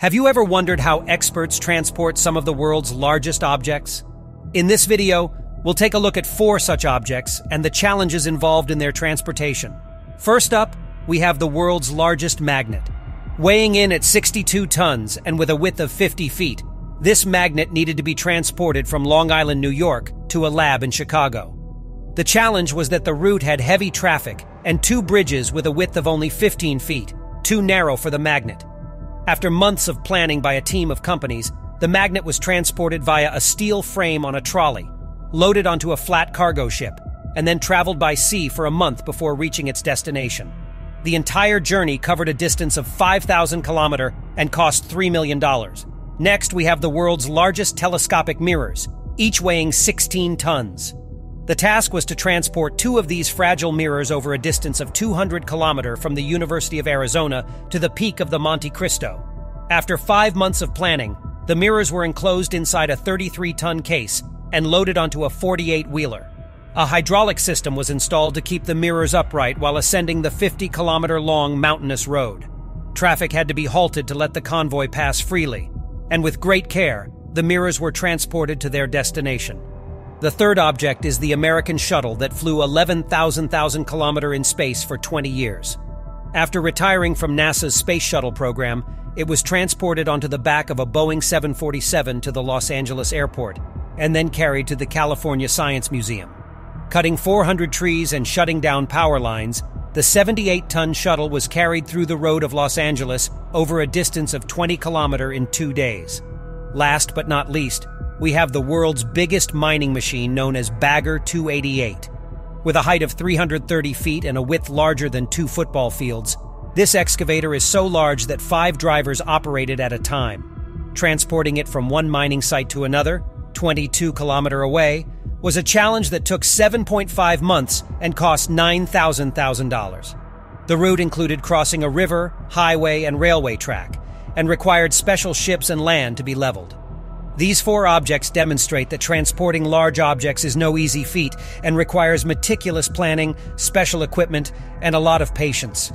Have you ever wondered how experts transport some of the world's largest objects? In this video, we'll take a look at four such objects and the challenges involved in their transportation. First up, we have the world's largest magnet. Weighing in at 62 tons and with a width of 50 feet, this magnet needed to be transported from Long Island, New York to a lab in Chicago. The challenge was that the route had heavy traffic and two bridges with a width of only 15 feet, too narrow for the magnet. After months of planning by a team of companies, the magnet was transported via a steel frame on a trolley, loaded onto a flat cargo ship, and then traveled by sea for a month before reaching its destination. The entire journey covered a distance of 5,000 kilometer and cost $3 million. Next, we have the world's largest telescopic mirrors, each weighing 16 tons. The task was to transport two of these fragile mirrors over a distance of 200 km from the University of Arizona to the peak of the Monte Cristo. After five months of planning, the mirrors were enclosed inside a 33 ton case and loaded onto a 48 wheeler. A hydraulic system was installed to keep the mirrors upright while ascending the 50 kilometer long mountainous road. Traffic had to be halted to let the convoy pass freely, and with great care, the mirrors were transported to their destination. The third object is the American shuttle that flew 11,000 kilometer in space for 20 years. After retiring from NASA's space shuttle program, it was transported onto the back of a Boeing 747 to the Los Angeles airport and then carried to the California Science Museum. Cutting 400 trees and shutting down power lines, the 78 ton shuttle was carried through the road of Los Angeles over a distance of 20 kilometer in two days. Last but not least, we have the world's biggest mining machine known as Bagger 288. With a height of 330 feet and a width larger than two football fields, this excavator is so large that five drivers operate it at a time. Transporting it from one mining site to another, 22 kilometer away, was a challenge that took 7.5 months and cost $9,000. The route included crossing a river, highway, and railway track, and required special ships and land to be leveled. These four objects demonstrate that transporting large objects is no easy feat and requires meticulous planning, special equipment, and a lot of patience.